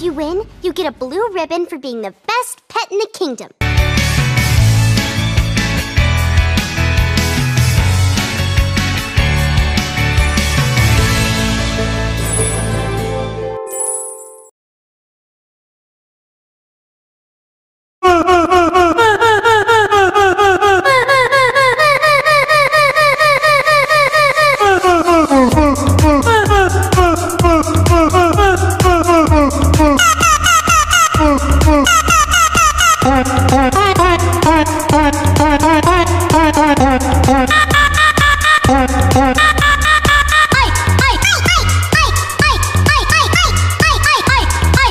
If you win, you get a blue ribbon for being the best pet in the kingdom.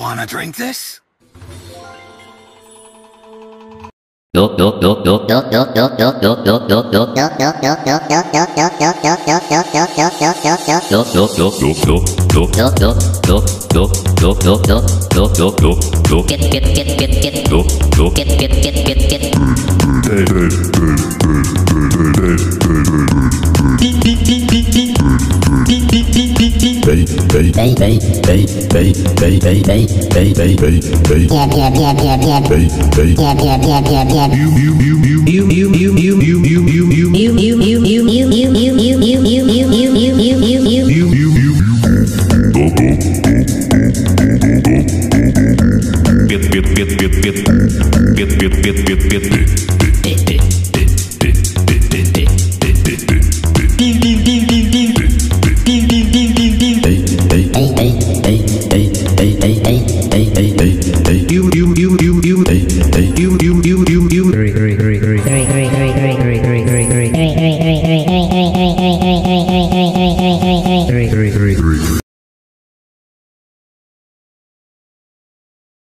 Wanna drink this? đốt đốt đốt đốt đốt đốt đốt đốt đốt kết kết kết kết kết đốt đốt kết kết kết kết kết You you you you you you you you you you you you you you you you you you Бит, бит, бит, бит, бит, бит.